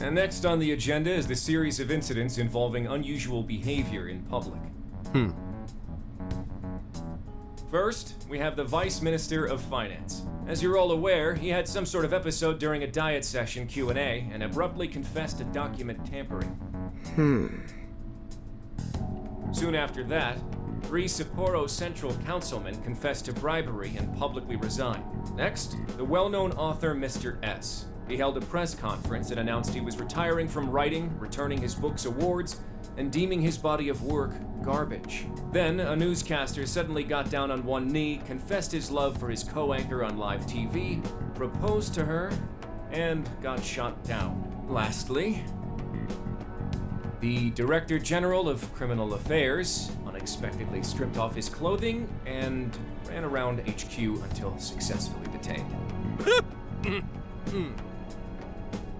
And next on the agenda is the series of incidents involving unusual behavior in public. Hmm. First, we have the Vice Minister of Finance. As you're all aware, he had some sort of episode during a diet session Q&A and abruptly confessed to document tampering. Hmm. Soon after that, three Sapporo Central councilmen confessed to bribery and publicly resigned. Next, the well-known author Mr. S. He held a press conference and announced he was retiring from writing, returning his book's awards, and deeming his body of work garbage. Then, a newscaster suddenly got down on one knee, confessed his love for his co anchor on live TV, proposed to her, and got shot down. Lastly, the Director General of Criminal Affairs unexpectedly stripped off his clothing and ran around HQ until successfully detained.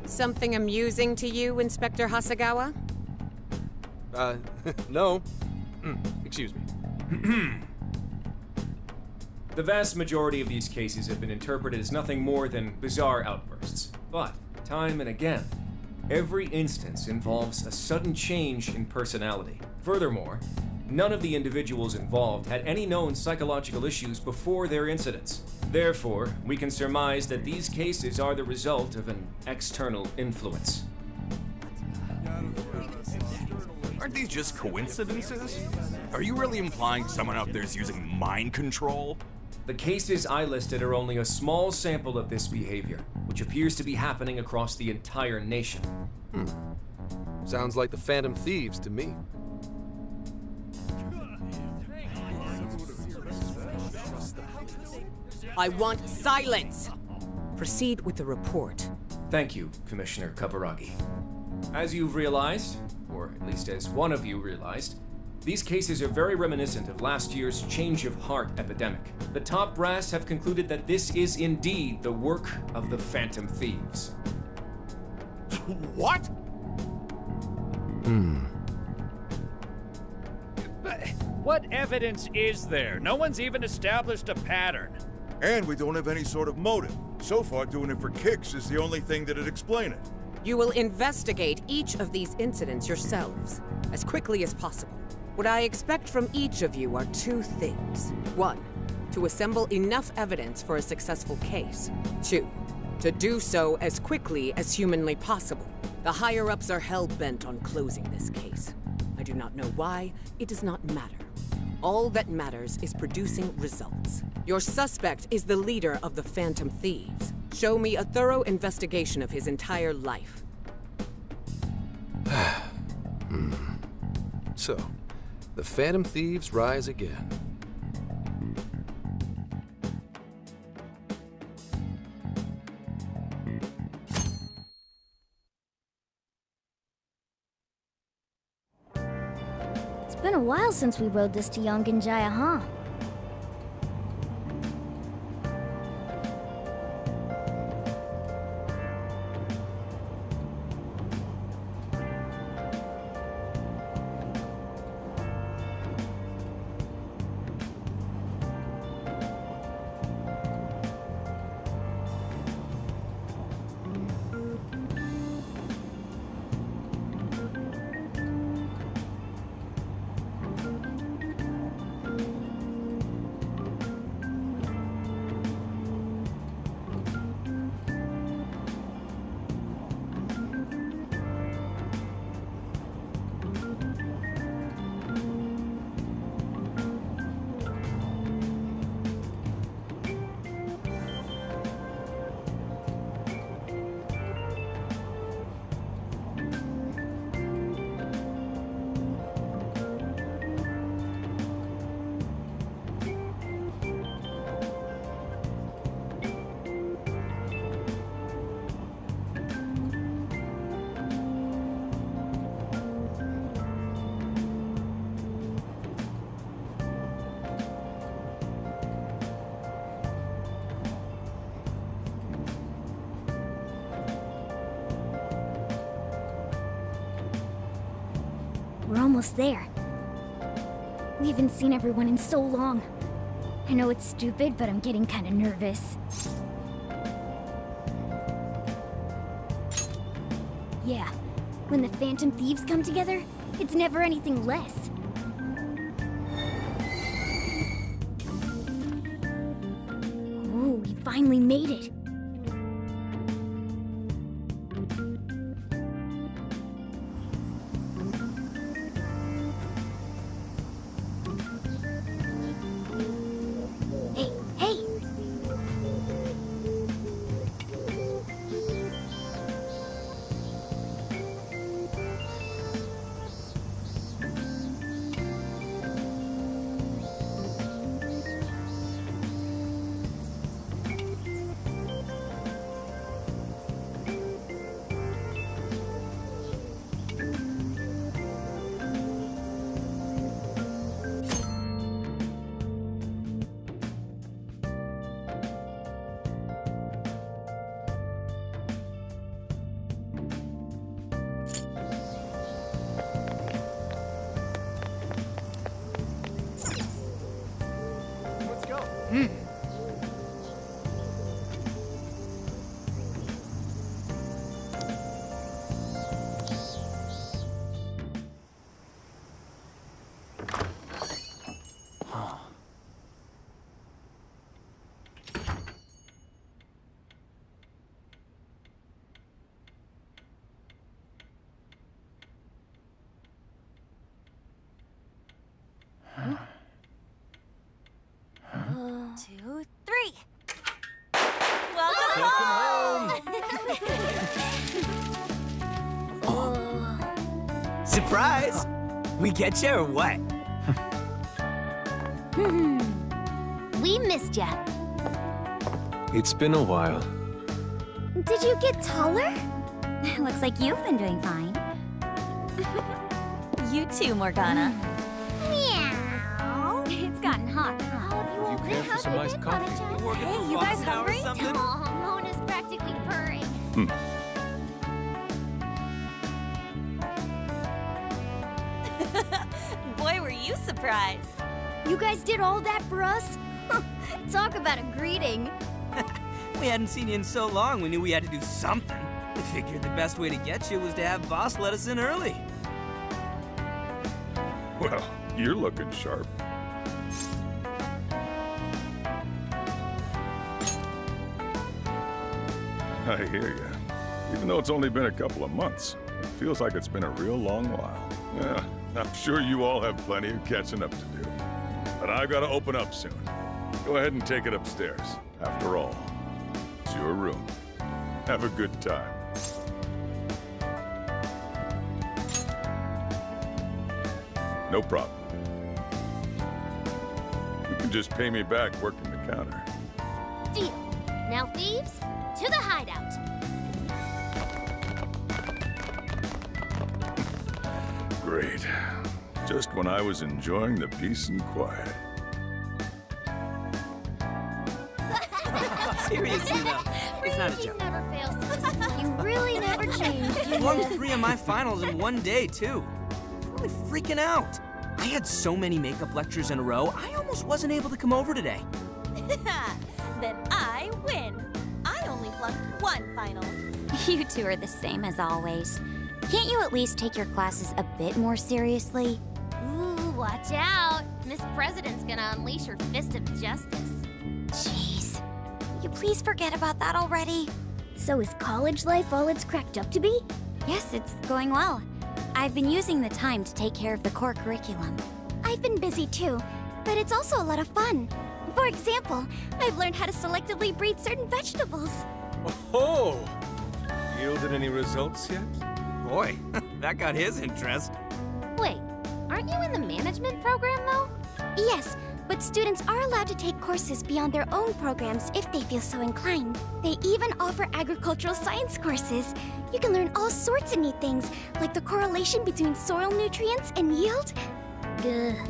Something amusing to you, Inspector Hasegawa? Uh, no. Excuse me. The vast majority of these cases have been interpreted as nothing more than bizarre outbursts. But, time and again, every instance involves a sudden change in personality. Furthermore, none of the individuals involved had any known psychological issues before their incidents. Therefore, we can surmise that these cases are the result of an external influence. Aren't these just coincidences? Are you really implying someone out there is using mind control? The cases I listed are only a small sample of this behavior, which appears to be happening across the entire nation. Hmm. Sounds like the Phantom Thieves to me. I want silence! Proceed with the report. Thank you, Commissioner Kaburagi. As you've realized, or at least as one of you realized, these cases are very reminiscent of last year's change of heart epidemic. The top brass have concluded that this is indeed the work of the Phantom Thieves. What? Hmm. But what evidence is there? No one's even established a pattern. And we don't have any sort of motive. So far, doing it for kicks is the only thing that'd explain it. You will investigate each of these incidents yourselves, as quickly as possible. What I expect from each of you are two things. One, to assemble enough evidence for a successful case. Two, to do so as quickly as humanly possible. The higher ups are hell bent on closing this case. I do not know why, it does not matter. All that matters is producing results. Your suspect is the leader of the Phantom Thieves. Show me a thorough investigation of his entire life. Hmm. So, the Phantom Thieves rise again. While since we rode this to Yongenjaya, huh? There. We haven't seen everyone in so long. I know it's stupid, but I'm getting kind of nervous. Yeah, when the Phantom Thieves come together, it's never anything less. Two, three. Welcome home! Surprise! We get you or what? Hmm. we missed ya. It's been a while. Did you get taller? Looks like you've been doing fine. you too, Morgana. Meow. For some iced coffee? Hey, you guys hungry? Oh, Mona's practically purring. Hmm. Boy, were you surprised. You guys did all that for us? Talk about a greeting. We hadn't seen you in so long, we knew we had to do something. We figured the best way to get you was to have Boss let us in early. Well, you're looking sharp. I hear you. Even though it's only been a couple of months, it feels like it's been a real long while. Yeah, I'm sure you all have plenty of catching up to do. But I've got to open up soon. Go ahead and take it upstairs. After all, it's your room. Have a good time. No problem. You can just pay me back working the counter. Deal. Now, thieves, the hideout. Great. Just when I was enjoying the peace and quiet. Seriously, though, it's not a Ryuji joke. never fails to disappoint. You really never change. Won three of my finals in one day, too. I'm really freaking out. I had so many makeup lectures in a row, I almost wasn't able to come over today. then I win. Only flunked one final. You two are the same as always. Can't you at least take your classes a bit more seriously? Ooh, watch out. Miss President's gonna unleash her fist of justice. Jeez. Will you please forget about that already? So is college life all it's cracked up to be? Yes, it's going well. I've been using the time to take care of the core curriculum. I've been busy too, but it's also a lot of fun. For example, I've learned how to selectively breed certain vegetables. Oh! Yielded any results yet? Boy, that got his interest. Wait, aren't you in the management program though? Yes, but students are allowed to take courses beyond their own programs if they feel so inclined. They even offer agricultural science courses. You can learn all sorts of neat things, like the correlation between soil nutrients and yield. Gah.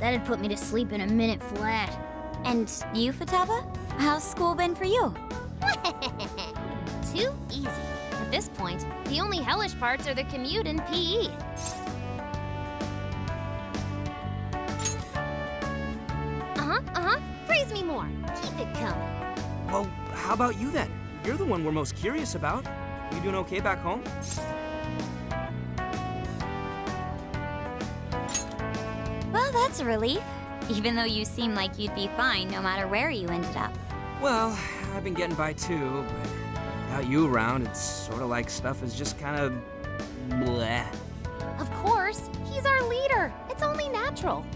That'd put me to sleep in a minute flat. And you, Futaba? How's school been for you? Too easy. At this point, the only hellish parts are the commute and. PE. Uh-huh, uh-huh. Praise me more. Keep it coming. Well, how about you then? You're the one we're most curious about. You doing okay back home? Well, that's a relief. Even though you seem like you'd be fine no matter where you ended up. Well, I've been getting by too, but without you around, it's sort of like stuff is just kind of bleh. Of course, he's our leader. It's only natural.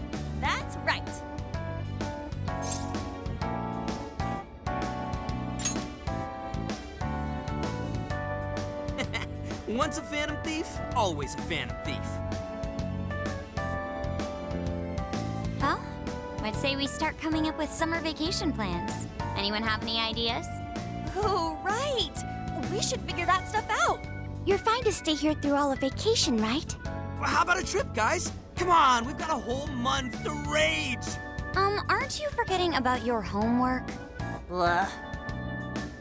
That's right. Once a phantom thief, always a phantom thief. I'd say we start coming up with summer vacation plans. Anyone have any ideas? Oh, right. We should figure that stuff out. You're fine to stay here through all of vacation, right? Well, how about a trip, guys? Come on, we've got a whole month to rage! Um, aren't you forgetting about your homework? Blah.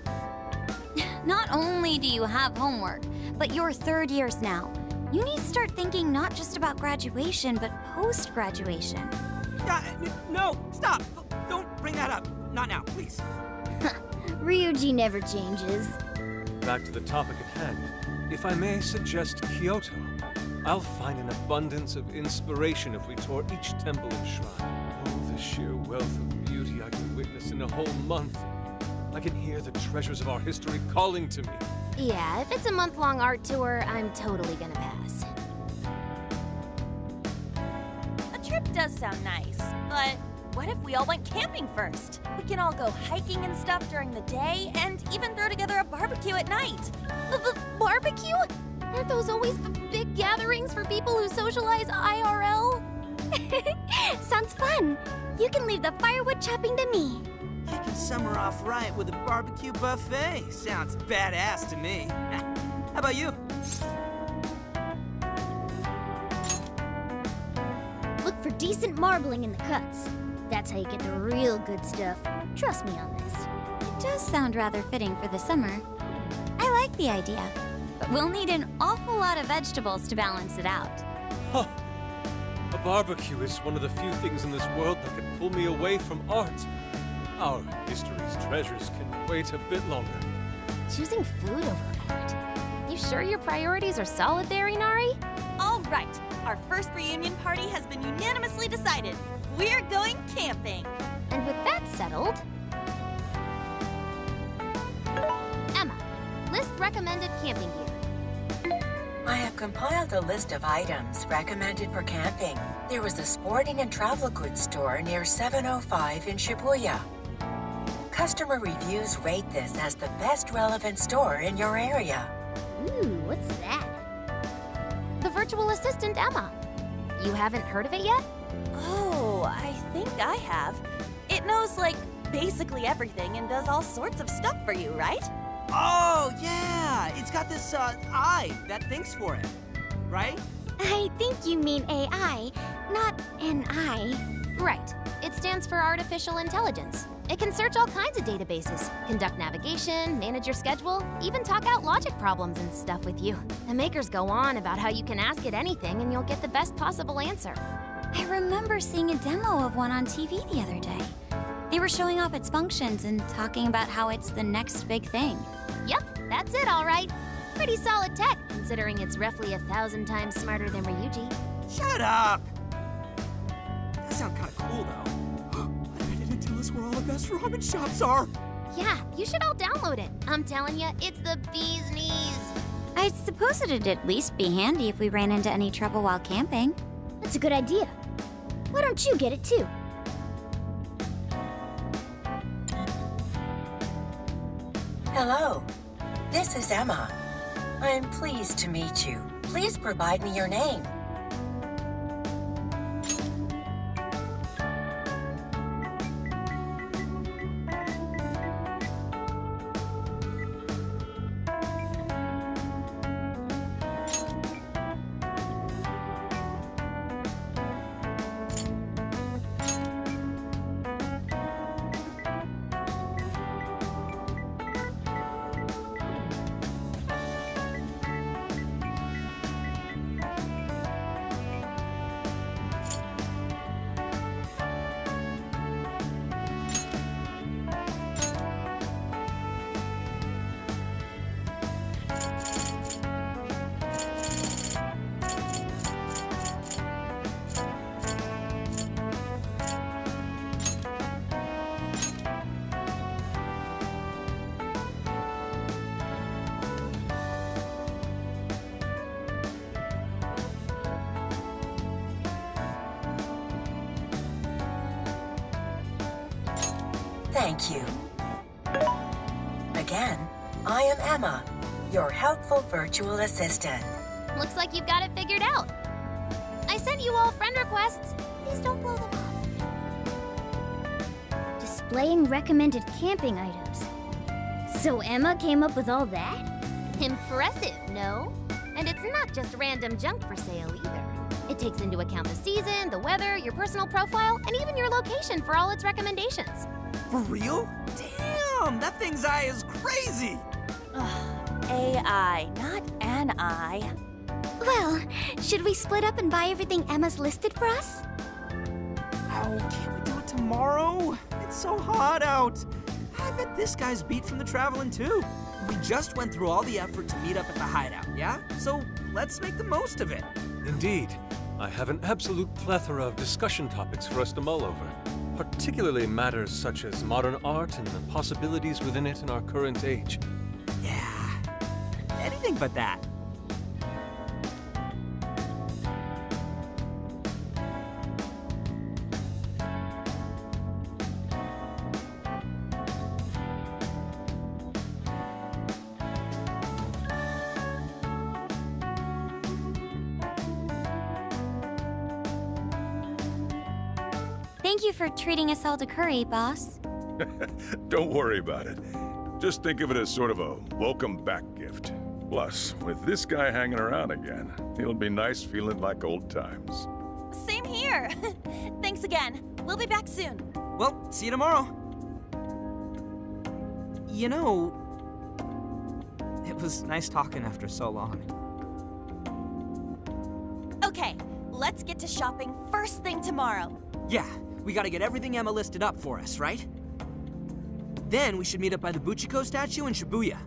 Not only do you have homework, but you're third years now. You need to start thinking not just about graduation, but post graduation. N- no, stop! Don't bring that up. Not now, please. Ryuji never changes. Back to the topic at hand. If I may suggest Kyoto, I'll find an abundance of inspiration if we tour each temple and shrine. Oh, the sheer wealth of beauty I can witness in a whole month. I can hear the treasures of our history calling to me. Yeah, if it's a month-long art tour, I'm totally gonna pass. Does sound nice, but what if we all went camping first? We can all go hiking and stuff during the day, and even throw together a barbecue at night. The barbecue? Aren't those always b- big gatherings for people who socialize IRL? Sounds fun. You can leave the firewood chopping to me. Kicking summer off right with a barbecue buffet. Sounds badass to me. How about you? Marbling in the cuts. That's how you get the real good stuff. Trust me on this. It does sound rather fitting for the summer. I like the idea, but we'll need an awful lot of vegetables to balance it out. Huh. A barbecue is one of the few things in this world that can pull me away from art. Our history's treasures can wait a bit longer. Choosing food over art. You sure your priorities are solid there, Inari? All right, our first reunion party has been unanimously decided. We're going camping. And with that settled, Emma, list recommended camping gear. I have compiled a list of items recommended for camping. There was a sporting and travel goods store near 705 in Shibuya. Customer reviews rate this as the best relevant store in your area. Ooh, what's that? The virtual assistant, Emma. You haven't heard of it yet? Oh, I think I have. It knows, like, basically everything and does all sorts of stuff for you, right? Oh, yeah! It's got this, uh, eye that thinks for it. Right? I think you mean AI, not an eye. Right. It stands for artificial intelligence. It can search all kinds of databases, conduct navigation, manage your schedule, even talk out logic problems and stuff with you. The makers go on about how you can ask it anything and you'll get the best possible answer. I remember seeing a demo of one on TV the other day. They were showing off its functions and talking about how it's the next big thing. Yep, that's it, all right. Pretty solid tech, considering it's roughly a thousand times smarter than Ryuji. Shut up! That sounds kind of cool, though. Tell us where all the best ramen shops are. Yeah, you should all download it. I'm telling you, it's the bee's knees. I suppose it'd at least be handy if we ran into any trouble while camping. That's a good idea. Why don't you get it too? Hello, this is Emma. I'm pleased to meet you. Please provide me your name. Your helpful virtual assistant. Looks like you've got it figured out. I sent you all friend requests. Please don't blow them off. Displaying recommended camping items. So Emma came up with all that? Impressive, no? And it's not just random junk for sale either. It takes into account the season, the weather, your personal profile, and even your location for all its recommendations. For real? Damn, that thing's eye is crazy. AI, not an I. Well, should we split up and buy everything Emma's listed for us? Oh, can't we do it tomorrow? It's so hot out. I bet this guy's beat from the traveling too. We just went through all the effort to meet up at the hideout, yeah? So let's make the most of it. Indeed. I have an absolute plethora of discussion topics for us to mull over, particularly matters such as modern art and the possibilities within it in our current age anything but that. Thank you for treating us all to curry, boss. Don't worry about it. Just think of it as sort of a welcome back gift. Plus, with this guy hanging around again, it'll be nice feeling like old times. Same here. Thanks again. We'll be back soon. Well, see you tomorrow. You know, it was nice talking after so long. Okay, let's get to shopping first thing tomorrow. Yeah, we gotta get everything Emma listed up for us, right? Then we should meet up by the Buchiko statue in Shibuya.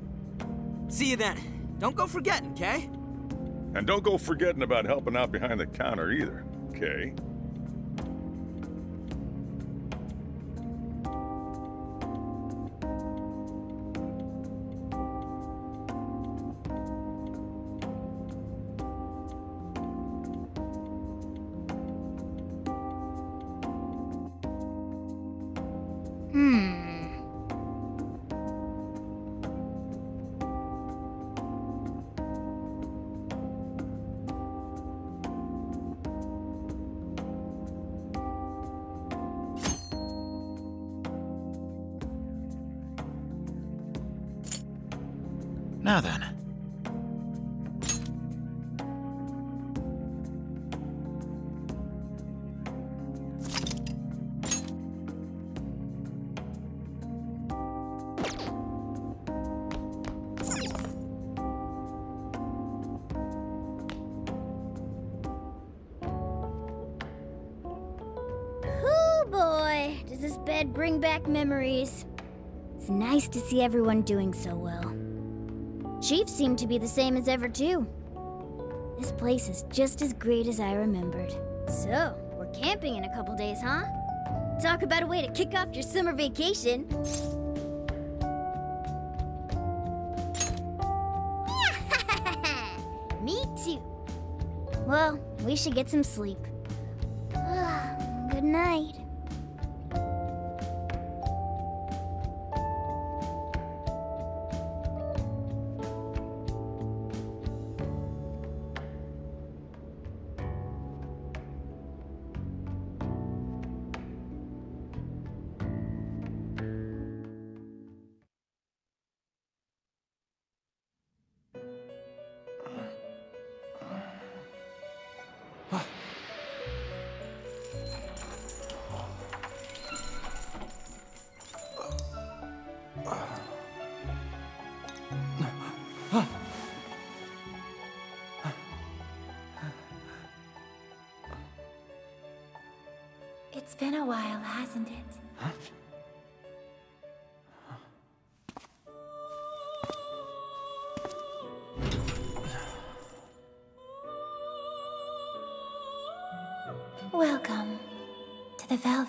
See you then. Don't go forgetting, okay? And don't go forgetting about helping out behind the counter either, okay? To see everyone doing so well. Chief seemed to be the same as ever, too. This place is just as great as I remembered. So, we're camping in a couple days, huh? Talk about a way to kick off your summer vacation. Me too. Well, we should get some sleep.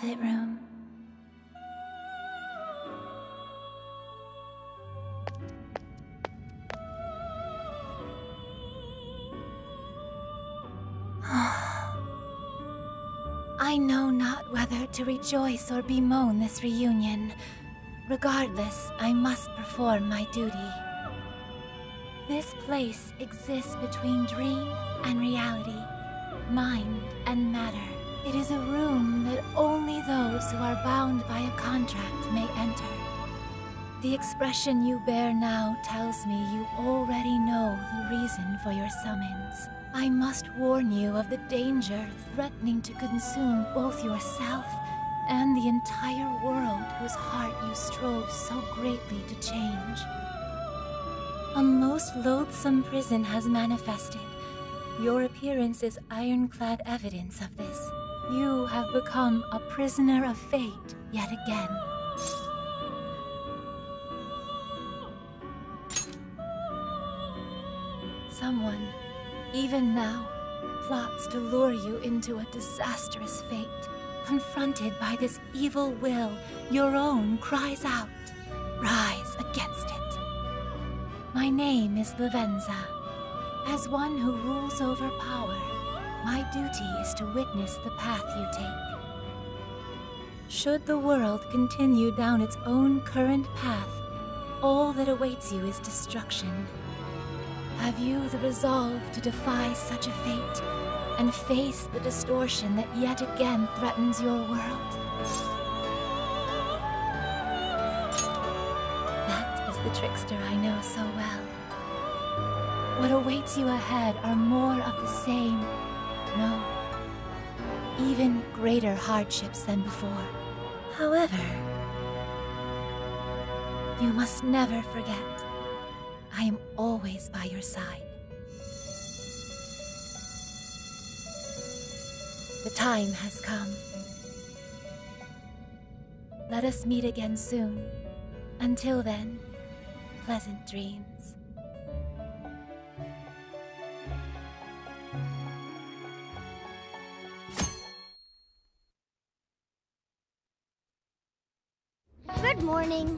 Room. I know not whether to rejoice or bemoan this reunion. Regardless, I must perform my duty. This place exists between dream and reality, mind and matter. It is a room that only those who are bound by a contract may enter. The expression you bear now tells me you already know the reason for your summons. I must warn you of the danger threatening to consume both yourself and the entire world whose heart you strove so greatly to change. A most loathsome prison has manifested. Your appearance is ironclad evidence of this. You have become a prisoner of fate yet again. Someone, even now, plots to lure you into a disastrous fate. Confronted by this evil will, your own cries out. Rise against it. My name is Lavenza. As one who rules over power, my duty is to witness the path you take. Should the world continue down its own current path, all that awaits you is destruction. Have you the resolve to defy such a fate and face the distortion that yet again threatens your world? That is the trickster I know so well. What awaits you ahead are more of the same. No, even greater hardships than before. However, you must never forget, I am always by your side. The time has come. Let us meet again soon. Until then, pleasant dreams. Good morning.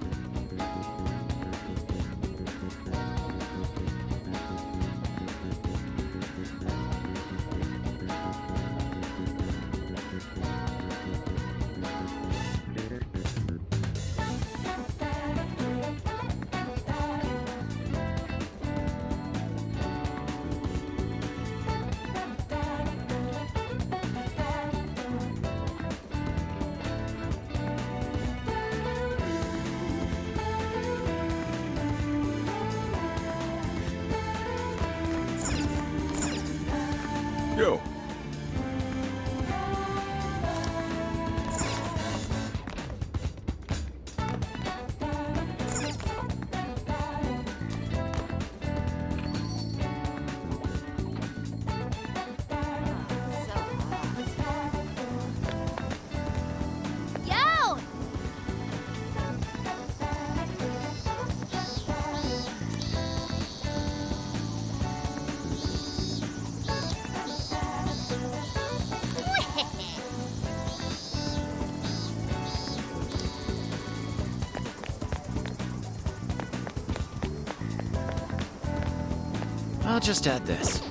Just add this.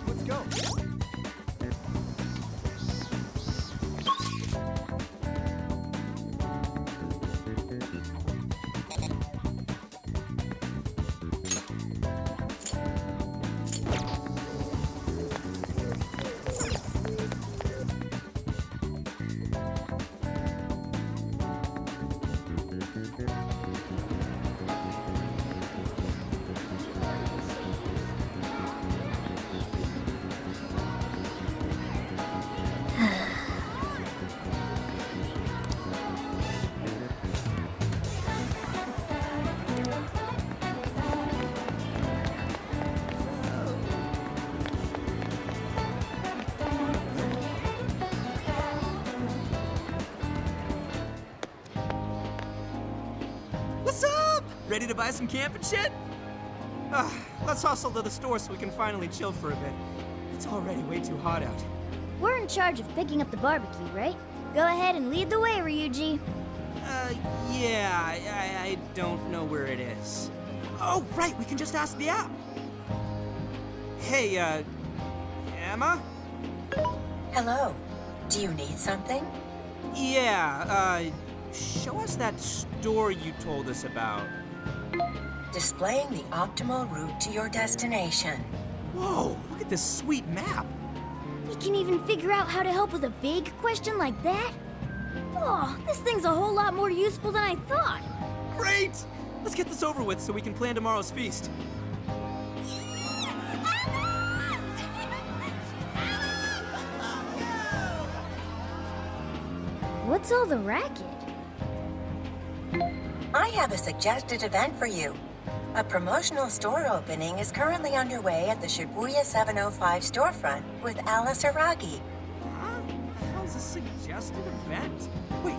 Ready to buy some camping shit? Ah, let's hustle to the store so we can finally chill for a bit. It's already way too hot out. We're in charge of picking up the barbecue, right? Go ahead and lead the way, Ryuji. Uh, yeah, I, I, I don't know where it is. Oh, right, we can just ask the app. Hey, uh, Emma? Hello. Do you need something? Yeah, uh, show us that store you told us about. Displaying the optimal route to your destination. Whoa, look at this sweet map. You can even figure out how to help with a vague question like that? Oh, this thing's a whole lot more useful than I thought. Great! Let's get this over with so we can plan tomorrow's feast. What's all the racket? I have a suggested event for you. A promotional store opening is currently underway at the Shibuya 705 storefront with Alice Hiiragi. Huh? The hell's a suggested event? Wait,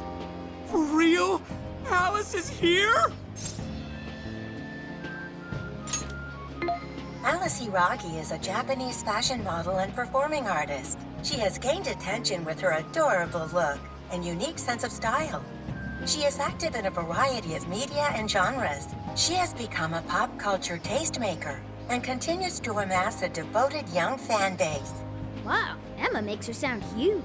for real? Alice is here? Alice Hiiragi is a Japanese fashion model and performing artist. She has gained attention with her adorable look and unique sense of style. She is active in a variety of media and genres. She has become a pop culture tastemaker and continues to amass a devoted young fan base. Wow, Emma makes her sound huge.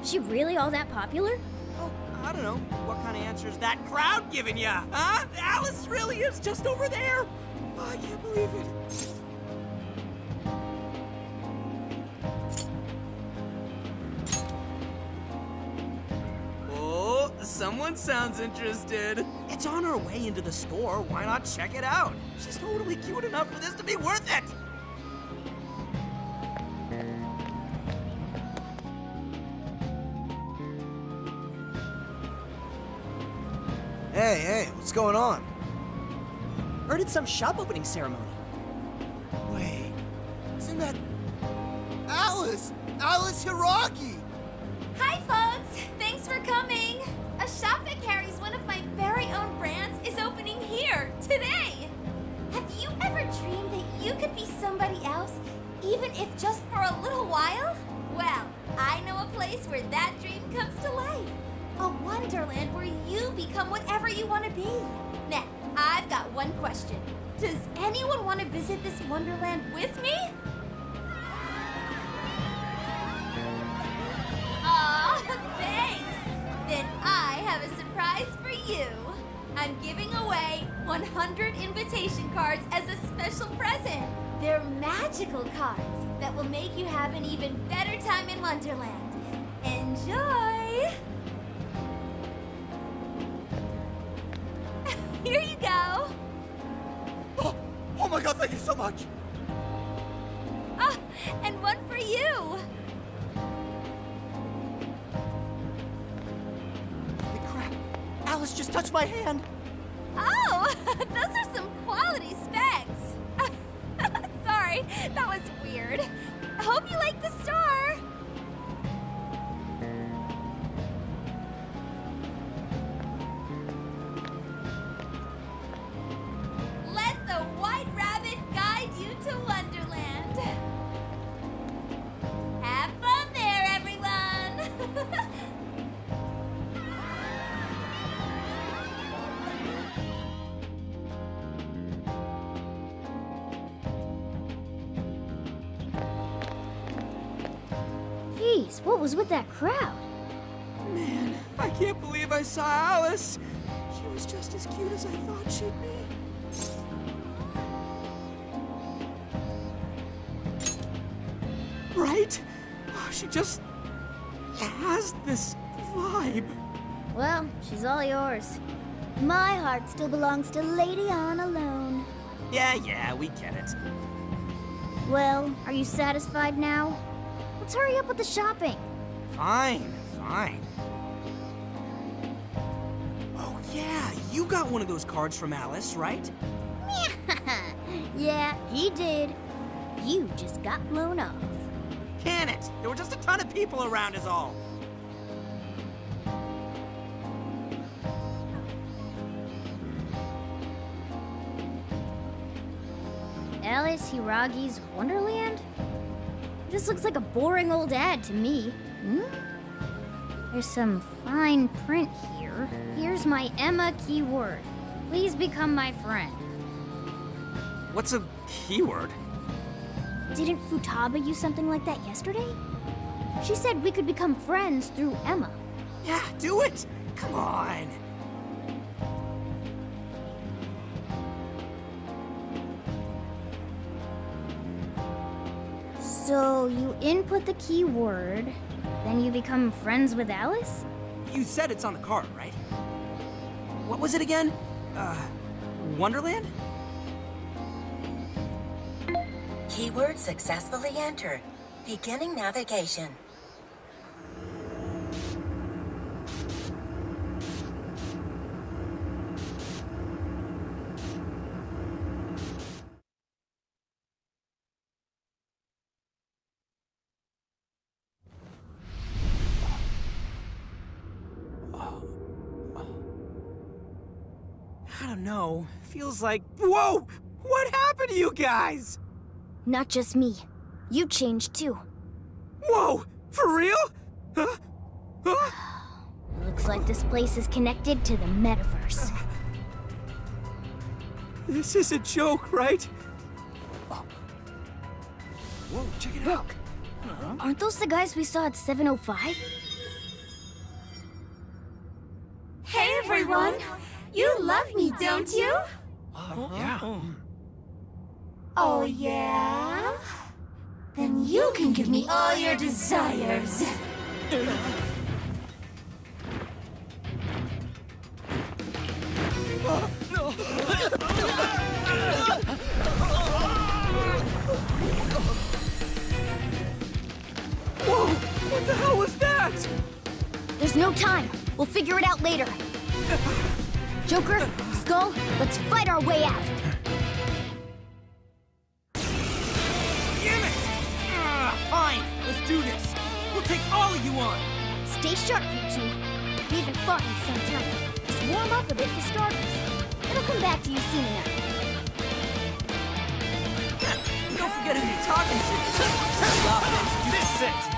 Is she really all that popular? Oh, I don't know. What kind of answer is that crowd giving ya? Huh? Alice really is just over there. Oh, I can't believe it. Sounds interested. It's on our way into the store. Why not check it out? She's totally cute enough for this to be worth it. Hey, hey, what's going on? Heard it's some shop opening ceremony. Wait, isn't that Alice? Alice Hiiragi! Somebody else, even if just for a little while? Well, I know a place where that dream comes to life. A wonderland where you become whatever you want to be. Now, I've got one question. Does anyone want to visit this wonderland with me? Aw, thanks! Then I have a surprise for you. I'm giving away 100 invitation cards as a special present. They're magical cards that will make you have an even better time in Wonderland. Enjoy! Here you go. Oh, oh my god, thank you so much! Ah, and one for you. Holy crap! Alice just touched my hand. Oh, those are some quality specs. That was weird. I hope you like the star. Let the White Rabbit guide you to Wonderland. Was with that crowd? Man, I can't believe I saw Alice. She was just as cute as I thought she'd be. Right? Oh, She just has this vibe. Well, she's all yours. My heart still belongs to Lady Ann alone. Yeah, yeah, we get it. Well, are you satisfied now? Let's hurry up with the shopping. Fine, fine. Oh, yeah, you got one of those cards from Alice, right? yeah, he did. You just got blown off. Can it? There were just a ton of people around, is all. Alice Hiiragi's Wonderland? This looks like a boring old ad to me. Hmm? There's some fine print here. Here's my Emma keyword. Please become my friend. What's a keyword? Didn't Futaba use something like that yesterday? She said we could become friends through Emma. Yeah, do it! Come on! So you input the keyword, then you become friends with Alice? You said it's on the card, right? What was it again? Uh, Wonderland? Keyword successfully entered. Beginning navigation. Feels like. Whoa! What happened to you guys? Not just me. You changed too. Whoa! For real? Huh? Huh? Looks like this place is connected to the metaverse. This is a joke, right? Whoa, check it out. Aren't those the guys we saw at 705? Hey, everyone! You love me, don't you? Oh, yeah. Oh, yeah? Then you can give me all your desires. Whoa! What the hell was that? There's no time. We'll figure it out later. Joker, Skull, let's fight our way out! Damn it! Uh, fine, let's do this. We'll take all of you on! Stay sharp, you two. We've been fighting some time. Just warm up a bit for starters. It'll come back to you soon enough. Don't forget who you're talking to. Stop this, do this set!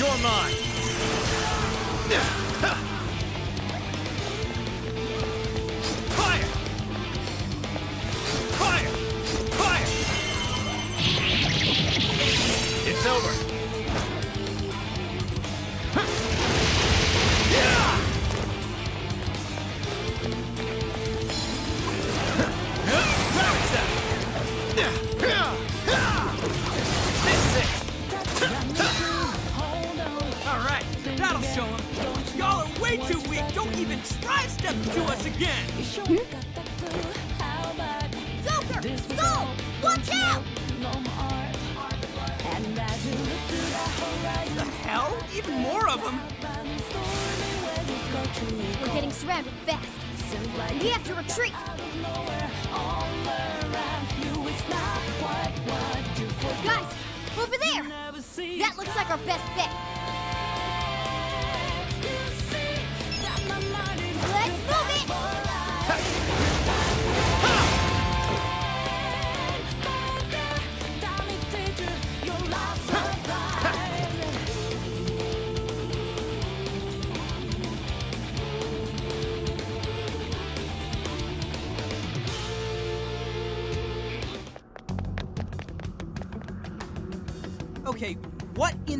You're mine.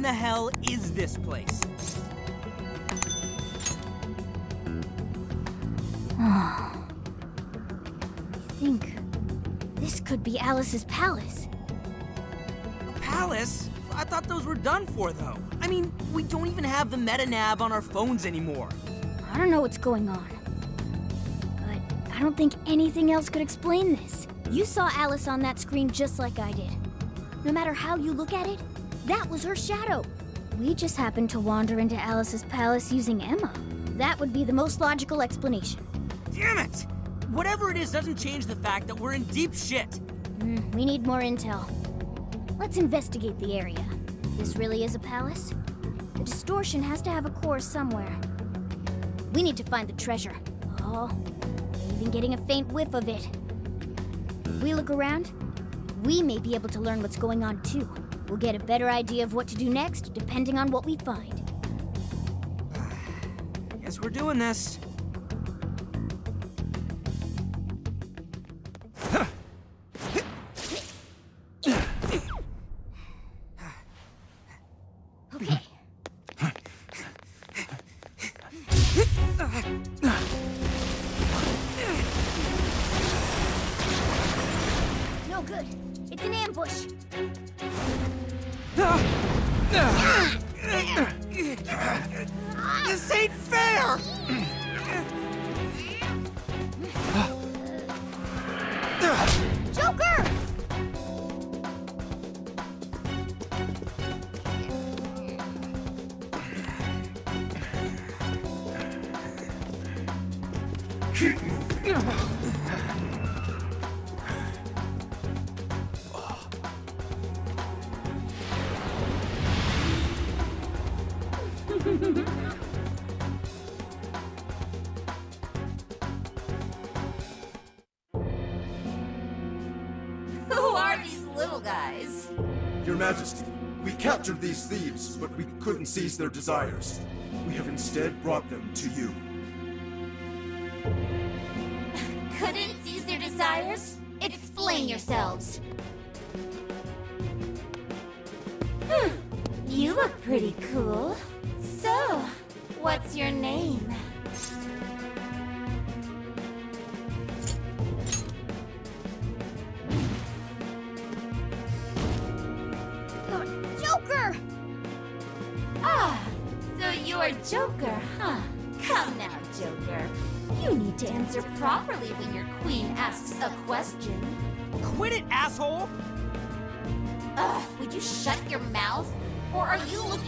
In the hell is this place? I think this could be Alice's palace. A Palace? I thought those were done for, though. I mean, we don't even have the meta nav on our phones anymore. I don't know what's going on. But I don't think anything else could explain this. You saw Alice on that screen just like I did. No matter how you look at it, that was her shadow. We just happened to wander into Alice's palace using Emma. That would be the most logical explanation. Damn it! Whatever it is doesn't change the fact that we're in deep shit. Mm, we need more intel. Let's investigate the area. If this really is a palace, the distortion has to have a core somewhere. We need to find the treasure. Oh, even getting a faint whiff of it. If we look around, we may be able to learn what's going on too. We'll get a better idea of what to do next, depending on what we find. Guess we're doing this. Couldn't their desires. We have instead brought them to you.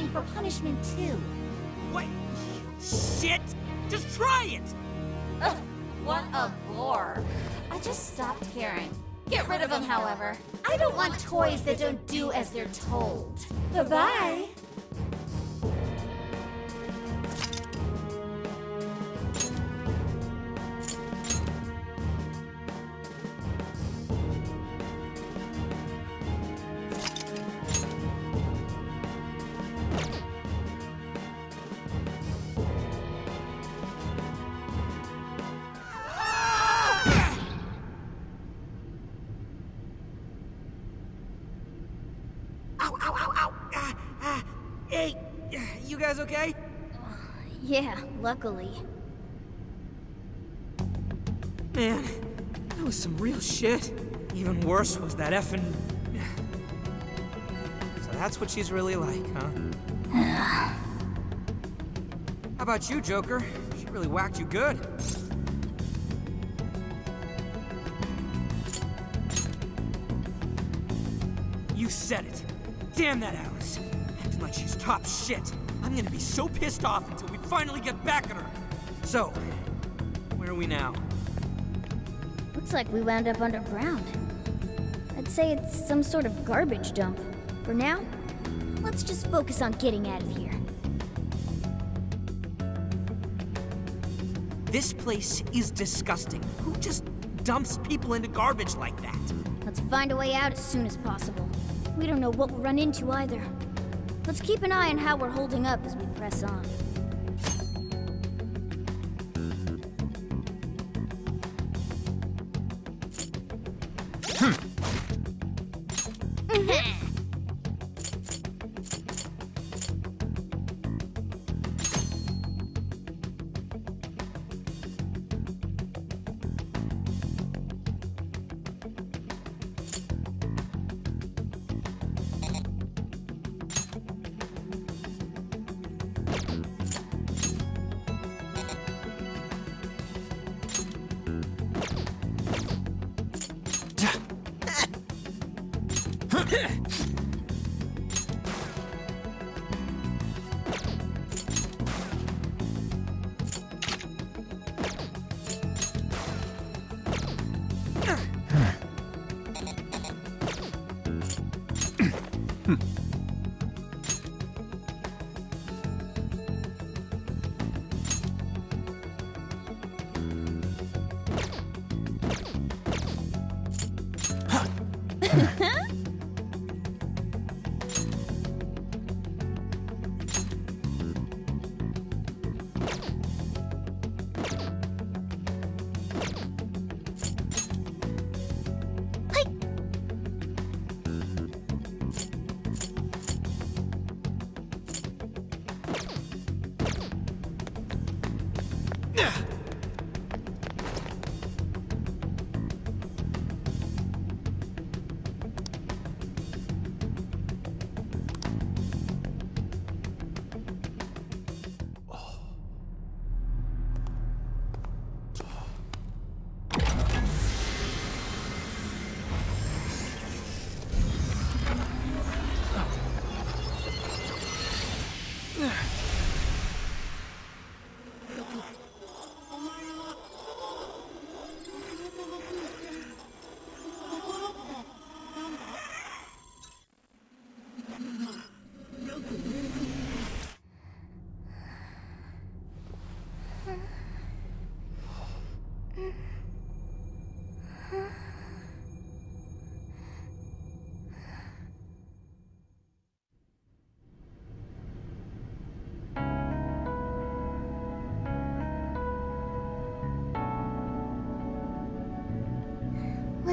Are you looking for punishment too? What? Shit! Just try it! Ugh, what a bore. I just stopped caring. Get rid of them, however. I don't want toys that don't do as they're told. Bye-bye. Guys okay? Yeah, luckily. Man, that was some real shit. Even worse was that effing. So that's what she's really like, huh? How about you, Joker? She really whacked you good. You said it. Damn that Alice. Acting like she's top shit. I'm gonna be so pissed off until we finally get back at her. So, where are we now? Looks like we wound up underground. I'd say it's some sort of garbage dump. For now, let's just focus on getting out of here. This place is disgusting. Who just dumps people into garbage like that? Let's find a way out as soon as possible. We don't know what we'll run into either. Let's keep an eye on how we're holding up as we press on.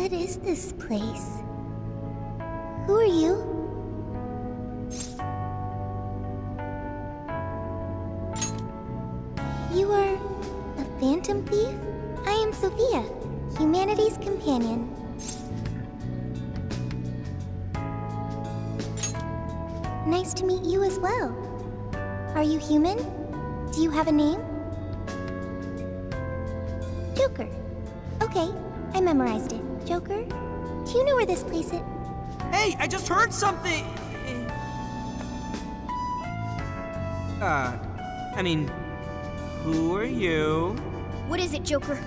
What is this place? Who are you? You are a phantom thief? I am Sophia, humanity's companion. Nice to meet you as well. Are you human? Do you have a name? Joker. Okay, I memorized it. Joker, do you know where this place is? Hey, I just heard something! Uh, I mean, who are you? What is it, Joker?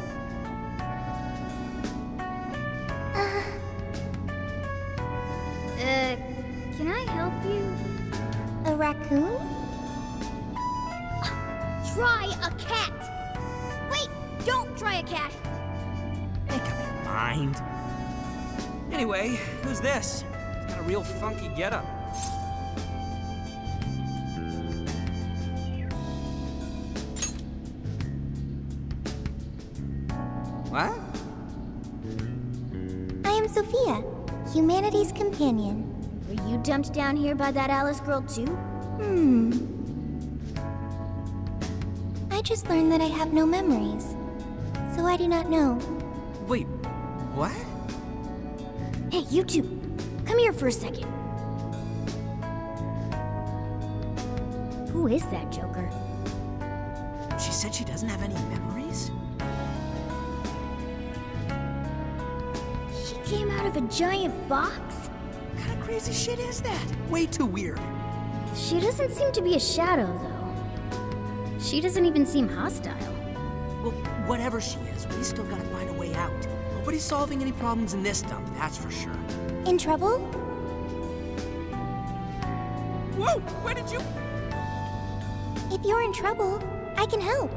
Real funky getup. What? I am Sophia, humanity's companion. Were you dumped down here by that Alice girl too? Hmm. I just learned that I have no memories, so I do not know. Wait, what? Hey, you two, come here for a second. Who is that Joker? She said she doesn't have any memories? She came out of a giant box? What kind of crazy shit is that? Way too weird. She doesn't seem to be a shadow, though. She doesn't even seem hostile. Well, whatever she is, we still gotta find a way out. Nobody's solving any problems in this dump, that's for sure. In trouble? Whoa! Where did you... If you're in trouble, I can help.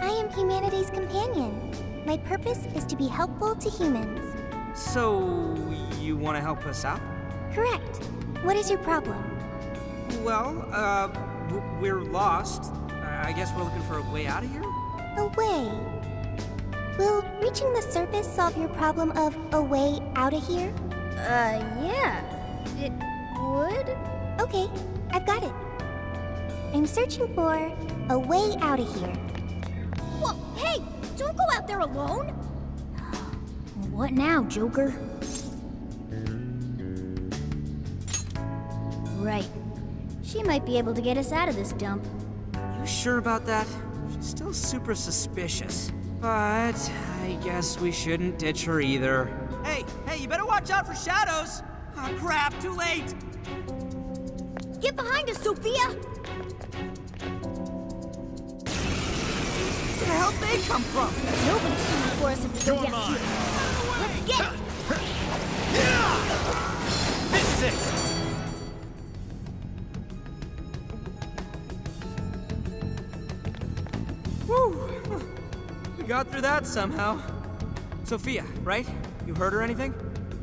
I am humanity's companion. My purpose is to be helpful to humans. So, you want to help us out? Correct. What is your problem? Well, uh, we're lost. I guess we're looking for a way out of here? A way. Will reaching the surface solve your problem of a way out of here? Uh, yeah. It would? Okay, I've got it. I'm searching for a way out of here. Whoa, hey! Don't go out there alone! What now, Joker? Right. She might be able to get us out of this dump. You sure about that? She's still super suspicious. But I guess we shouldn't ditch her either. Hey, hey, you better watch out for shadows! Oh, crap, too late! Get behind us, Sophia! The hell they come from? Nobody's coming for us if we go down here. Let's get it! This is it! Whew. We got through that somehow. Sophia, right? You hurt or anything?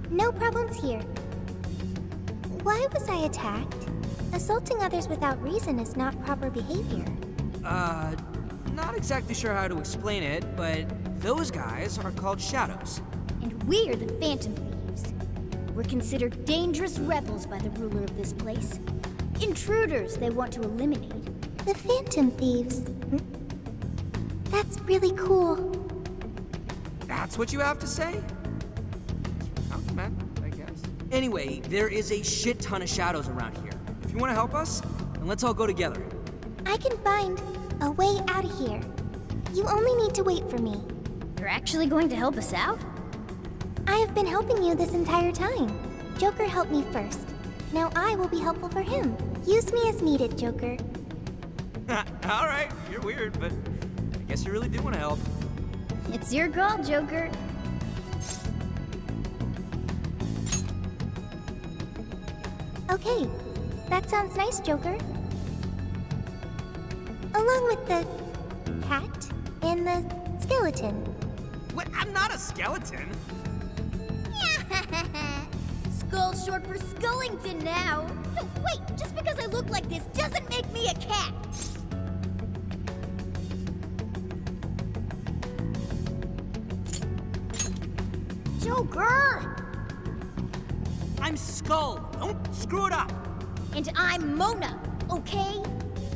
No problems here. Why was I attacked? Assaulting others without reason is not proper behavior. Uh, not exactly sure how to explain it, but those guys are called shadows. And we're the Phantom Thieves. We're considered dangerous rebels by the ruler of this place. Intruders they want to eliminate. The Phantom Thieves. That's really cool. That's what you have to say? Compliment, I guess. Anyway, there is a shit ton of shadows around here. If you want to help us, then let's all go together. I can find a way out of here. You only need to wait for me. You're actually going to help us out? I have been helping you this entire time. Joker helped me first. Now I will be helpful for him. Use me as needed, Joker. all right, you're weird, but I guess you really do want to help. It's your call, Joker. Okay, that sounds nice, Joker. Along with the cat and the skeleton. What? I'm not a skeleton. Skull short for Skullington now. No, wait, just because I look like this doesn't make me a cat. Joker! I'm Skull. Don't screw it up. And I'm Mona, okay?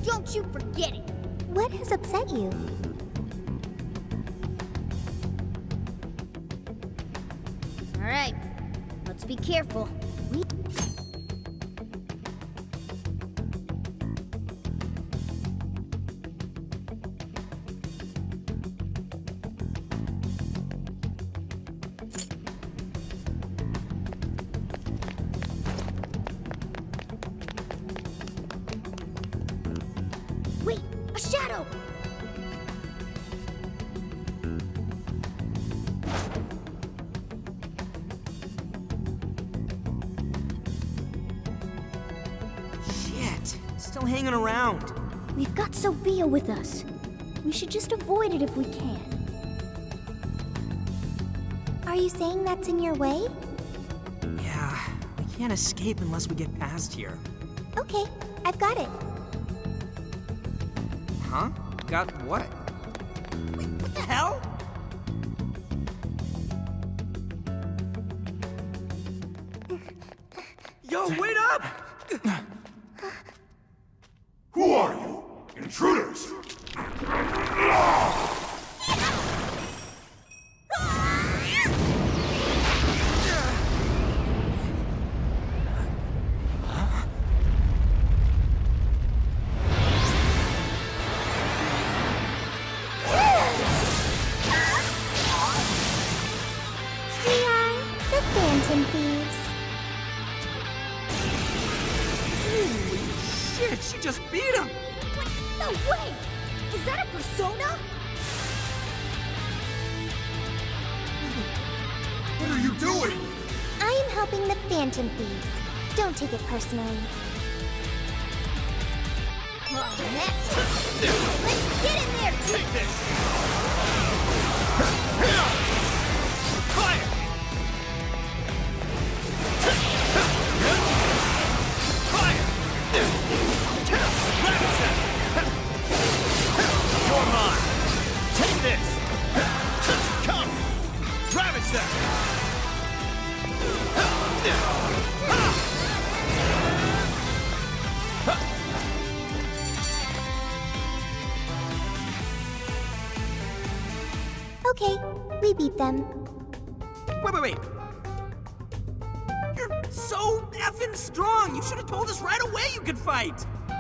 Don't you forget it. What has upset you? All right, let's be careful. We can't escape unless we get past here. Okay, I've got it. Huh? Got what? Wait,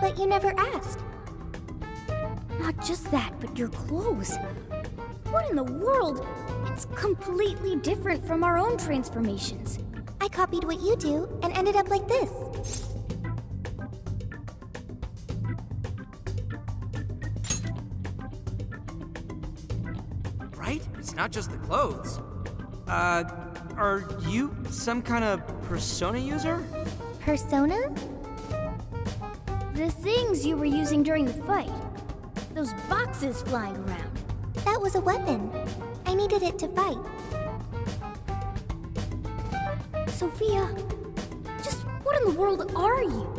But you never asked. Not just that, but your clothes. What in the world? It's completely different from our own transformations. I copied what you do and ended up like this. Right? It's not just the clothes. Uh, are you some kind of persona user? Persona? The things you were using during the fight. Those boxes flying around. That was a weapon. I needed it to fight. Sophia, just what in the world are you?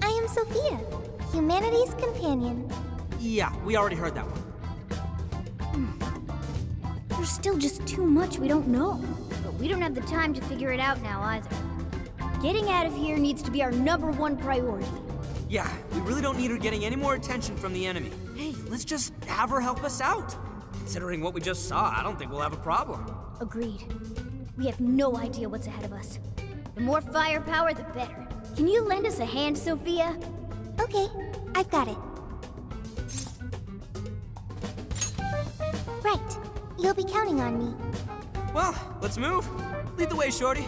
I am Sophia, humanity's companion. Yeah, we already heard that one. Hmm. There's still just too much we don't know. But we don't have the time to figure it out now either. Getting out of here needs to be our number one priority. Yeah, we really don't need her getting any more attention from the enemy. Hey, let's just have her help us out. Considering what we just saw, I don't think we'll have a problem. Agreed. We have no idea what's ahead of us. The more firepower, the better. Can you lend us a hand, Sophia? Okay, I've got it. Right. You'll be counting on me. Well, let's move. Lead the way, Shorty.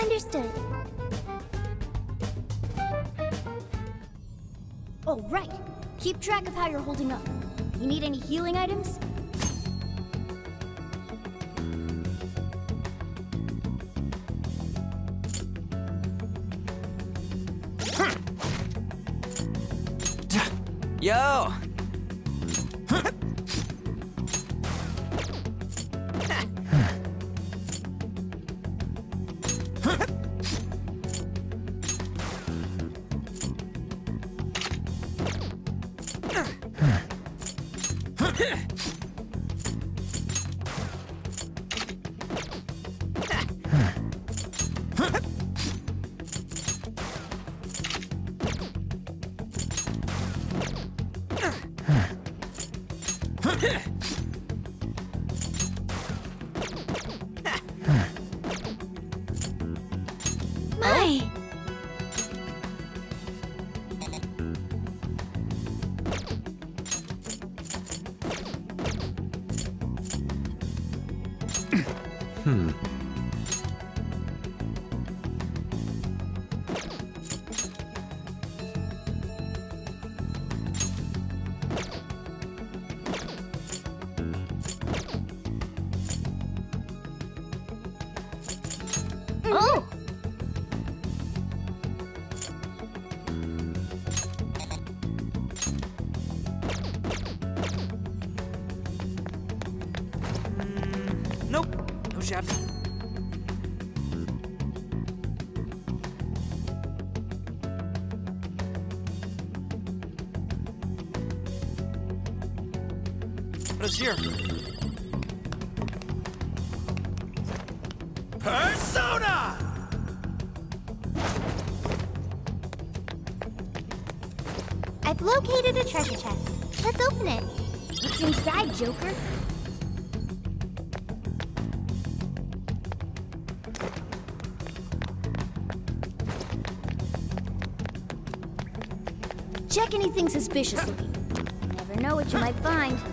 Understood. Oh, right. Keep track of how you're holding up. You need any healing items? Yo! Shadow. What is here? Check anything suspicious looking. You never know what you might find.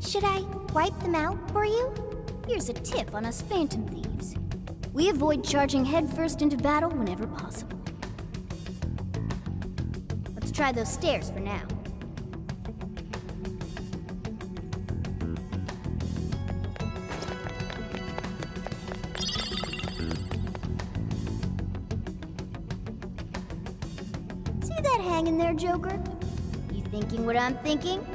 Should I wipe them out for you? Here's a tip on us Phantom Thieves. We avoid charging headfirst into battle whenever possible. Let's try those stairs for now. See that hanging there, Joker? You thinking what I'm thinking?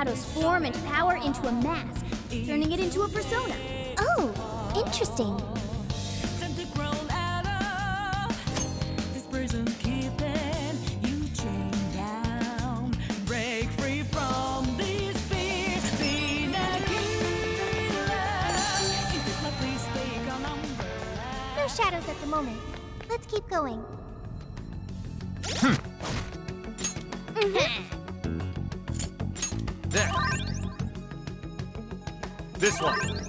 shadows form and power into a mask, turning it into a persona. Oh, interesting. No shadows at the moment. Let's keep going. 뭐?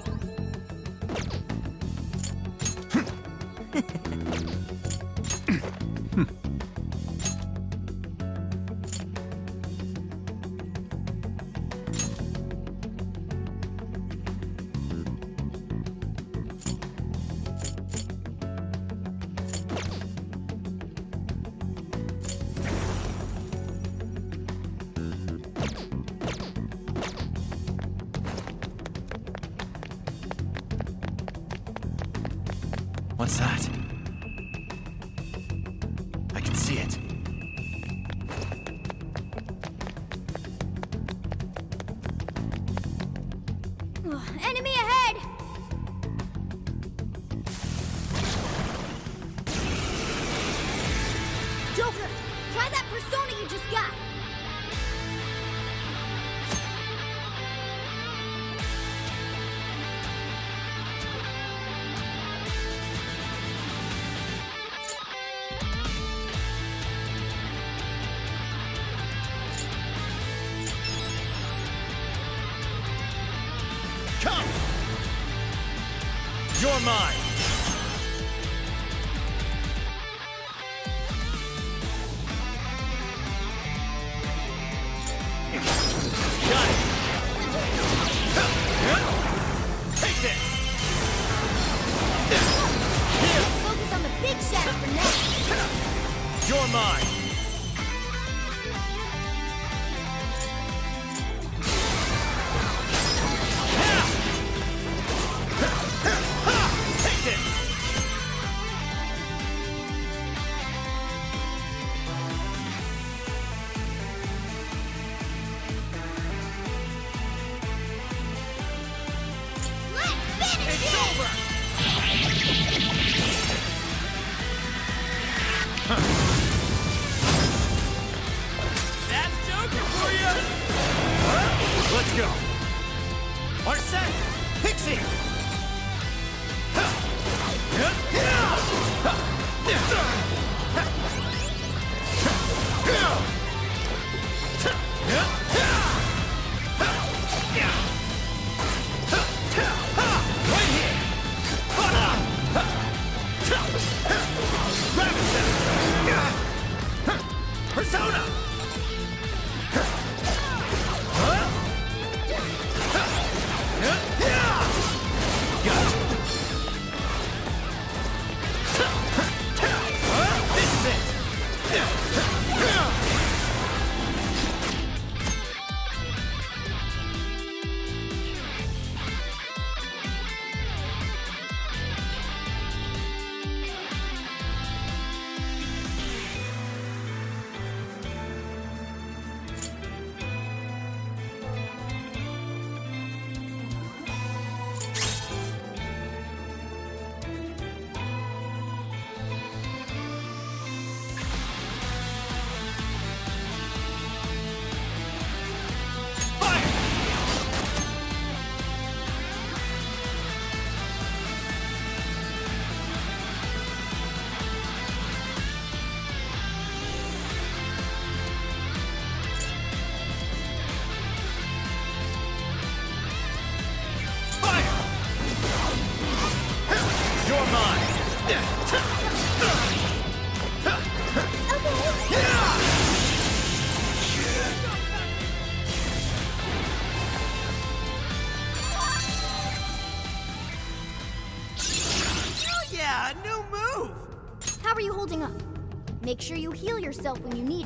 Make sure you heal yourself when you need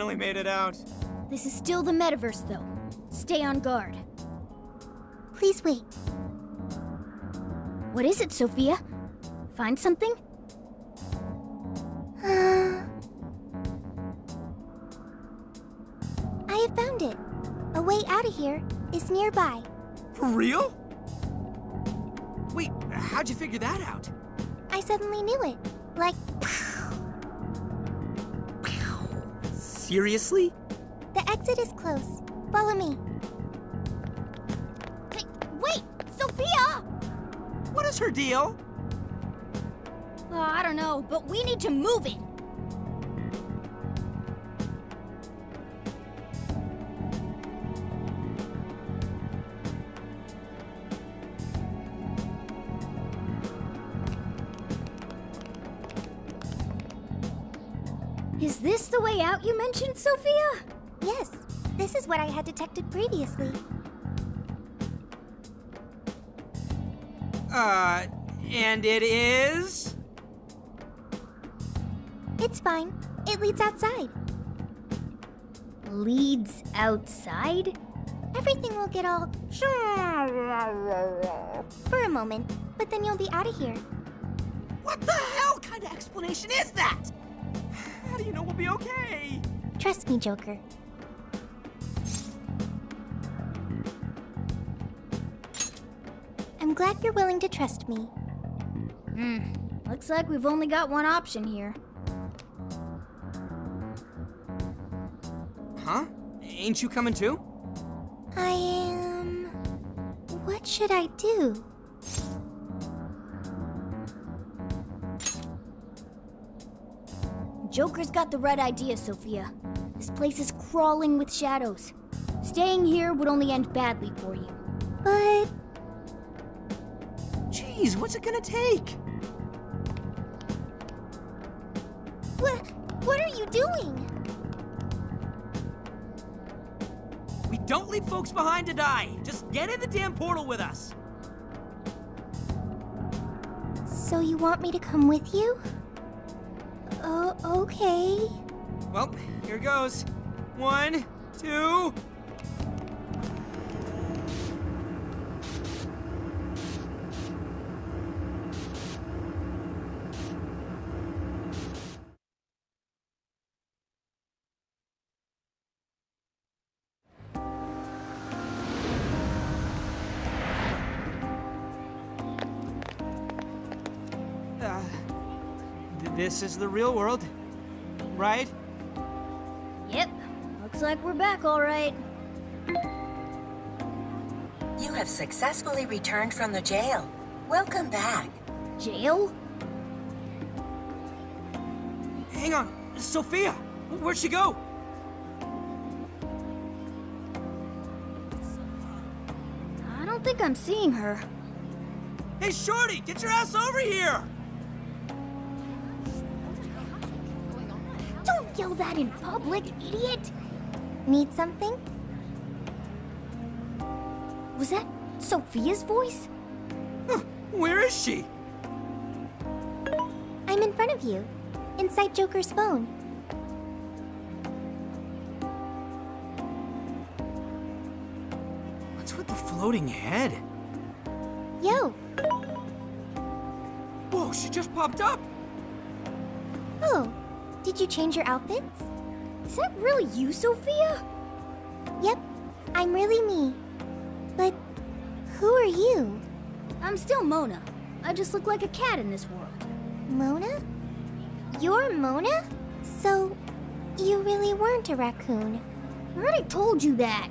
finally made it out. This is still the metaverse, though. Stay on guard. Please wait. What is it, Sophia? Find something? Uh, I have found it. A way out of here is nearby. For real? Wait, how'd you figure that out? I suddenly knew it. Like, Seriously? the exit is close. Follow me. Hey, wait! Sophia! What is her deal? Oh, I don't know, but we need to move it. The way out you mentioned, Sophia? Yes, this is what I had detected previously. Uh, and it is? It's fine. It leads outside. Leads outside? Everything will get all for a moment, but then you'll be out of here. What the hell kind of explanation is that? How do you know we'll be okay? Trust me, Joker. I'm glad you're willing to trust me. Hmm. Looks like we've only got one option here. Huh? Ain't you coming too? I am. What should I do? Joker's got the right idea, Sophia. This place is crawling with shadows. Staying here would only end badly for you. But. Jeez, what's it gonna take? What? What are you doing? We don't leave folks behind to die. Just get in the damn portal with us. So you want me to come with you? Oh, okay. Well, here goes. One, two. This is the real world, right? Yep. Looks like we're back all right. You have successfully returned from the jail. Welcome back. Jail? Hang on, Sophia. Where'd she go? I don't think I'm seeing her. Hey, Shorty, get your ass over here! Yell that in public, idiot! Need something? Was that Sophia's voice? Where is she? I'm in front of you, inside Joker's phone. What's with the floating head? Yo! Whoa, she just popped up! Did you change your outfits? Is that really you, Sophia? Yep, I'm really me. But who are you? I'm still Mona. I just look like a cat in this world. Mona? You're Mona? So, you really weren't a raccoon. I already told you that.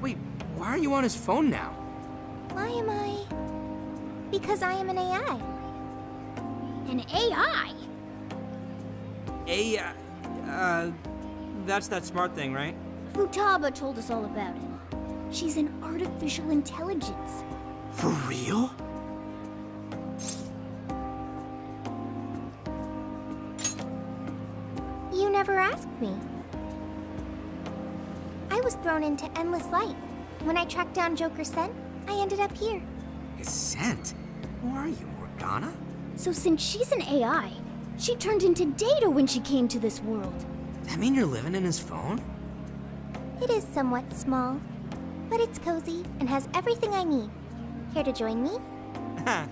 Wait, why are you on his phone now? Why am I? Because I am an AI. An AI? A, uh, uh, that's that smart thing, right? Futaba told us all about it. She's an artificial intelligence. For real? You never asked me. I was thrown into endless light. When I tracked down Joker's scent, I ended up here. His scent? Who are you, Morgana? So since she's an AI, she turned into Data when she came to this world. That mean you're living in his phone? It is somewhat small, but it's cozy and has everything I need. Here to join me? I,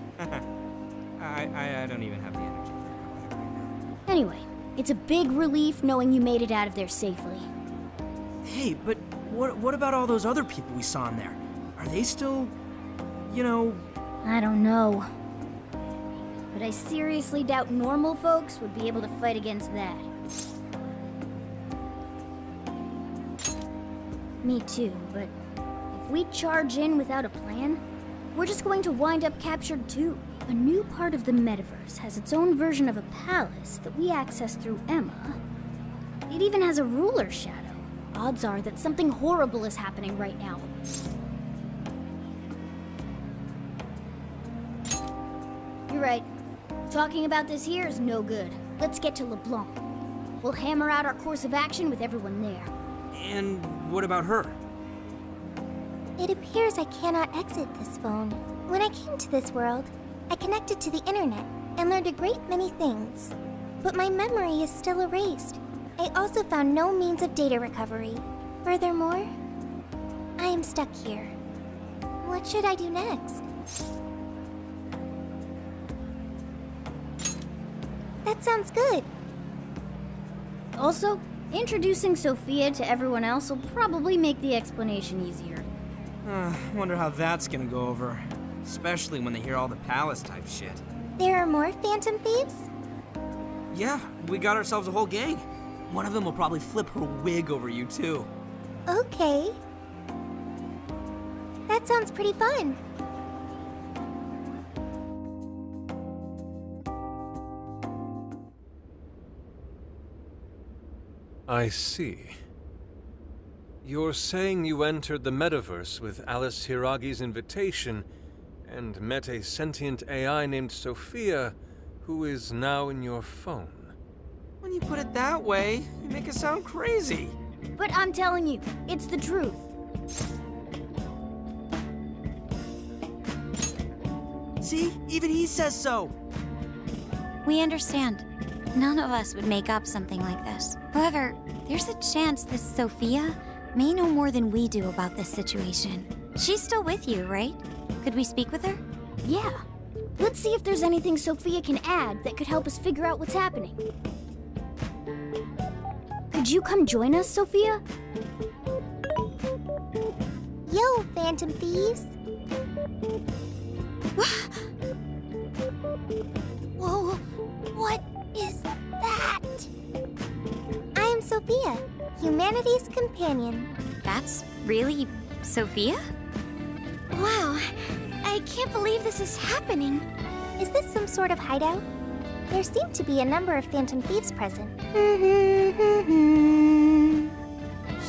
I, I don't even have the energy for that right now. Anyway, it's a big relief knowing you made it out of there safely. Hey, but what, what about all those other people we saw in there? Are they still, you know... I don't know. But I seriously doubt normal folks would be able to fight against that. Me too, but if we charge in without a plan, we're just going to wind up captured too. A new part of the metaverse has its own version of a palace that we access through EMMA. It even has a ruler shadow. Odds are that something horrible is happening right now. You're right. Talking about this here is no good. Let's get to LeBlanc. We'll hammer out our course of action with everyone there. And what about her? It appears I cannot exit this phone. When I came to this world, I connected to the internet and learned a great many things. But my memory is still erased. I also found no means of data recovery. Furthermore, I am stuck here. What should I do next? That sounds good. Also, introducing Sophia to everyone else will probably make the explanation easier. Uh, wonder how that's gonna go over. Especially when they hear all the palace type shit. There are more Phantom Thieves? Yeah, we got ourselves a whole gang. One of them will probably flip her wig over you, too. Okay. That sounds pretty fun. I see. You're saying you entered the metaverse with Alice Hiiragi's invitation and met a sentient AI named Sophia who is now in your phone. When you put it that way, you make it sound crazy. But I'm telling you, it's the truth. See? Even he says so. We understand. None of us would make up something like this. However, there's a chance this Sophia may know more than we do about this situation. She's still with you, right? Could we speak with her? Yeah. Let's see if there's anything Sophia can add that could help us figure out what's happening. Could you come join us, Sophia? Yo, Phantom Thieves! Whoa, what is that? I am Sophia, humanity's companion. That's really Sophia? Wow, I can't believe this is happening. Is this some sort of hideout? There seem to be a number of Phantom Thieves present.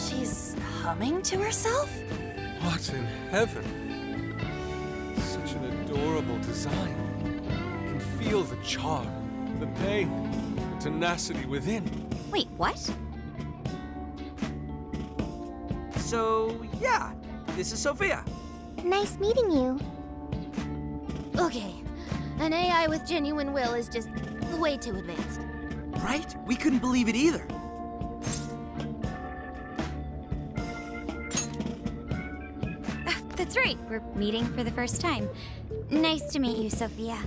She's humming to herself? What in heaven? Such an adorable design. I can feel the charm, the pain, the tenacity within. Wait, what? So, yeah, this is Sophia. Nice meeting you. Okay, an AI with genuine will is just way too advanced. Right? We couldn't believe it either. Uh, that's right, we're meeting for the first time. Nice to meet you, Sophia.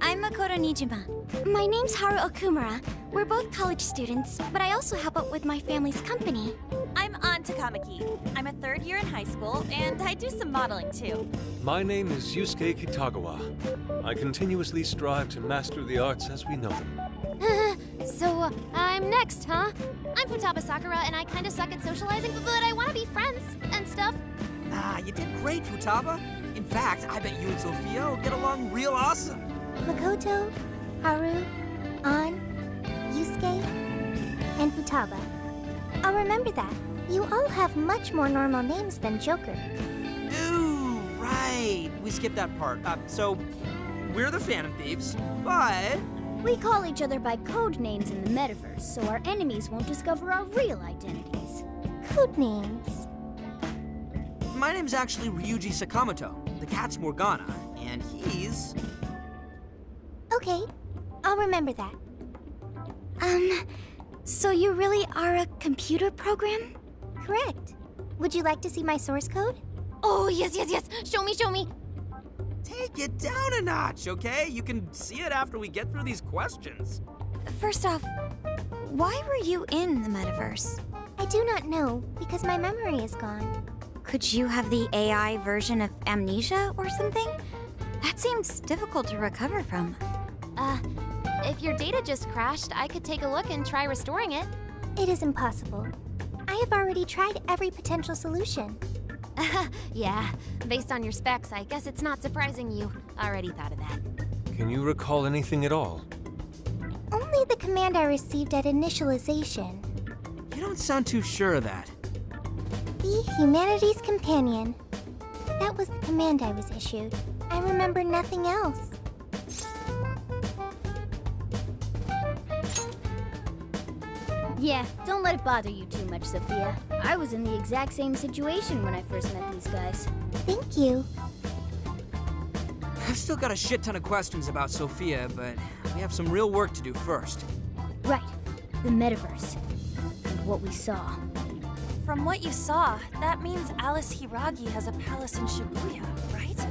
I'm Makoto Nijima. My name's Haru Okumura. We're both college students, but I also help out with my family's company. I'm Ann Takamaki. I'm a third year in high school, and I do some modeling too. My name is Yusuke Kitagawa. I continuously strive to master the arts as we know them. so, uh, I'm next, huh? I'm Futaba Sakura, and I kinda suck at socializing, but I wanna be friends and stuff. Ah, you did great, Futaba. In fact, I bet you and Sophia will get along real awesome. Makoto, Haru, Ann, Yusuke, and Futaba. I'll remember that. You all have much more normal names than Joker. Ooh, right. We skipped that part. Uh, so, we're the Phantom Thieves, but We call each other by code names in the metaverse, so our enemies won't discover our real identities. Code names? my name's actually Ryuji Sakamoto. The cat's Morgana, and he's. Okay, I'll remember that. Um, so you really are a computer program? Correct. Would you like to see my source code? Oh, yes, yes, yes. Show me, show me. Take it down a notch, okay? You can see it after we get through these questions. First off, why were you in the metaverse? I do not know, because my memory is gone. Could you have the AI version of amnesia or something? That seems difficult to recover from. Uh, if your data just crashed, I could take a look and try restoring it. It is impossible. I have already tried every potential solution. yeah, based on your specs, I guess it's not surprising you already thought of that. Can you recall anything at all? Only the command I received at initialization. You don't sound too sure of that. Be humanity's companion. That was the command I was issued. I remember nothing else. Yeah, don't let it bother you too much, Sophia. I was in the exact same situation when I first met these guys. Thank you. I've still got a shit ton of questions about Sophia, but we have some real work to do first. Right, the metaverse. And what we saw. From what you saw, that means Alice Hiiragi has a palace in Shibuya, right?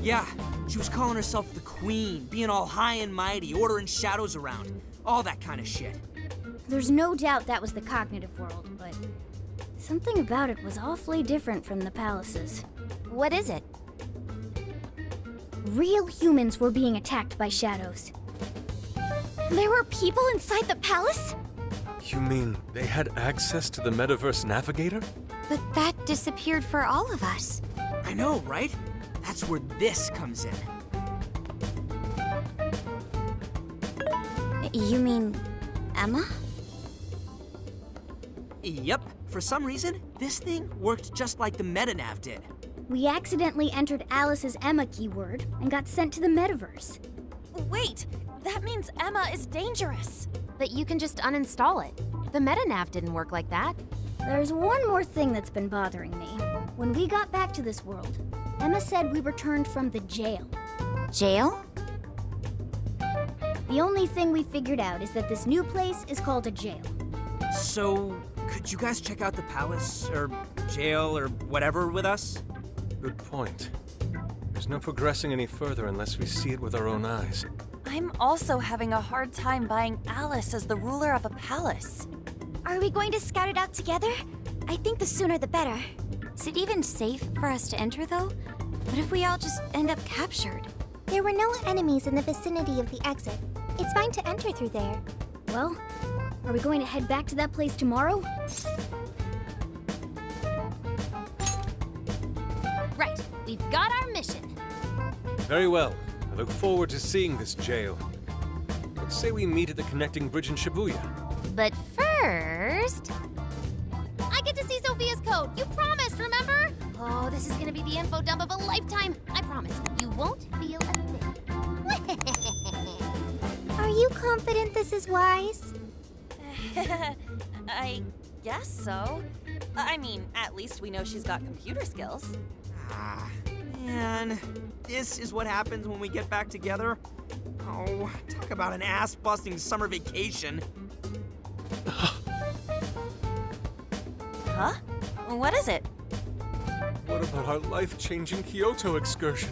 Yeah, she was calling herself the Queen, being all high and mighty, ordering shadows around. All that kind of shit. There's no doubt that was the cognitive world, but something about it was awfully different from the palaces. What is it? Real humans were being attacked by shadows. There were people inside the palace? You mean they had access to the Metaverse Navigator? But that disappeared for all of us. I know, right? That's where this comes in. You mean EMMA? Yep. For some reason, this thing worked just like the MetaNav did. We accidentally entered Alice's EMMA keyword and got sent to the metaverse. Wait, that means EMMA is dangerous. But you can just uninstall it. The MetaNav didn't work like that. There's one more thing that's been bothering me. When we got back to this world, EMMA said we returned from the jail. Jail? The only thing we figured out is that this new place is called a jail. So, could you guys check out the palace, or jail, or whatever with us? Good point. There's no progressing any further unless we see it with our own eyes. I'm also having a hard time buying Alice as the ruler of a palace. Are we going to scout it out together? I think the sooner the better. Is it even safe for us to enter, though? What if we all just end up captured? There were no enemies in the vicinity of the exit. It's fine to enter through there. Well, are we going to head back to that place tomorrow? Right, we've got our mission. Very well. I look forward to seeing this jail. Let's say we meet at the connecting bridge in Shibuya. But first... I get to see Sophia's code. You promised, remember? Oh, this is gonna be the info dump of a lifetime. I promise. You won't feel a thing. Are you confident this is wise? I guess so. I mean, at least we know she's got computer skills. Ah, man. This is what happens when we get back together? Oh, talk about an ass-busting summer vacation. Huh? What is it? What about our life-changing Kyoto excursion?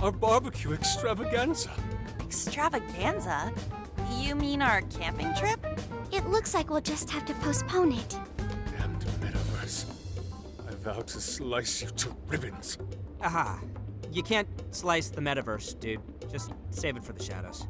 Our barbecue extravaganza? Extravaganza? You mean our camping trip? It looks like we'll just have to postpone it. Damned metaverse. I vow to slice you to ribbons. Aha. You can't slice the metaverse, dude. Just save it for the shadows.